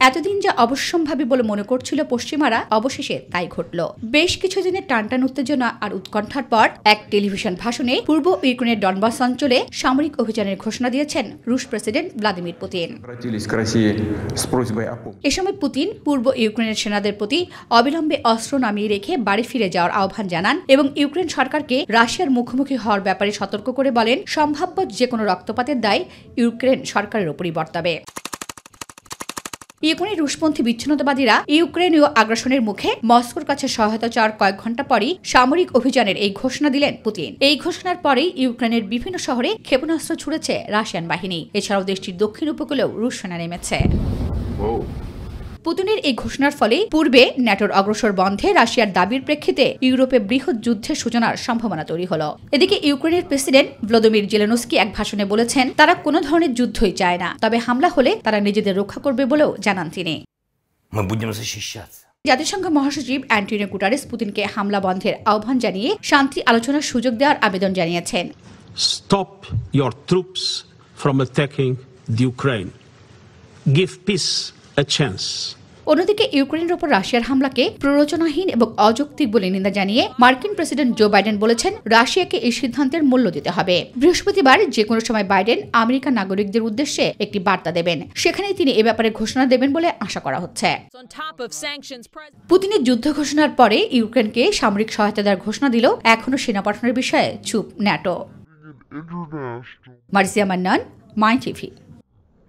এতদিন যা অবশ্যম্ভাবী বলে মনে করছিল পশ্চিমারা, অবশেষে তাই ঘটল। বেশ কিছুদিনের টানটান উত্তেজনা আর উৎকণ্ঠার পর এক টেলিভিশন ভাষণে পূর্ব ইউক্রেনের ডনবাস অঞ্চলে সামরিক অভিযানের ঘোষণা দিয়েছেন রুশ প্রেসিডেন্ট ভ্লাদিমির পুতিন। এ সময় পুতিন পূর্ব ইউক্রেনের সেনাদের প্রতি অবিলম্বে অস্ত্র নামিয়ে রেখে বাড়ি ফিরে যাওয়ার আহ্বান জানান এবং ইউক্রেন সরকারকে রাশিয়ার মুখোমুখি হওয়ার ব্যাপারে সতর্ক করে বলেন, সম্ভাব্য যে কোনো রক্তপাতের দায় ইউক্রেন সরকারের উপরই বর্তাবে। ইউক্রেনের রুশপন্থী বিচ্ছিন্নতাবাদীরা ইউক্রেনীয় আগ্রাসনের মুখে মস্কোর কাছে সহায়তা চাওয়ার কয়েক ঘণ্টা পরই সামরিক অভিযানের এই ঘোষণা দিলেন পুতিন। এই ঘোষণার পরেই ইউক্রেনের বিভিন্ন শহরে ক্ষেপণাস্ত্র ছুড়েছে রাশিয়ান বাহিনী। এছাড়াও দেশটির দক্ষিণ উপকূলেও রুশ সেনা নেমেছে। পুতিনের এই ঘোষণার ফলে পূর্বে ন্যাটোর অগ্রসর বন্ধে রাশিয়ার দাবির প্রেক্ষিতে ইউরোপে বৃহৎ যুদ্ধের সূচনার সম্ভাবনা তৈরি হল। এদিকে ইউক্রেনের প্রেসিডেন্ট ভ্লাদিমির জেলেনস্কি এক ভাষণে বলেছেন তারা কোনো ধরনের যুদ্ধই চায় না তবে হামলা হলে তারা নিজেদের রক্ষা করবে বলেও জানান তিনি। জাতিসংঘ মহাসচিব অ্যান্টনিও গুটারিস পুতিনকে হামলা বন্ধের আহ্বান জানিয়ে শান্তি আলোচনার সুযোগ দেওয়ার আবেদন জানিয়েছেন। Stop your troops from attacking the Ukraine give peace a chance. অন্যদিকে ইউক্রেনের ওপর রাশিয়ার হামলাকে প্ররোচনাহীন এবং অযৌক্তিক বলে নিন্দা জানিয়ে মার্কিন প্রেসিডেন্ট জো বাইডেন বলেছেন রাশিয়াকে এই সিদ্ধান্তের মূল্য দিতে হবে। বৃহস্পতিবার যে কোনো সময় বাইডেন আমেরিকান নাগরিকদের উদ্দেশ্যে একটি বার্তা দেবেন। সেখানেই তিনি এ ব্যাপারে ঘোষণা দেবেন বলে আশা করা হচ্ছে। পুতিনের যুদ্ধ ঘোষণার পরে ইউক্রেনকে সামরিক সহায়তা দেওয়ার ঘোষণা দিল এখনও সেনা পাঠানোর বিষয়ে চুপ NATO. Marjia Mannan My TV.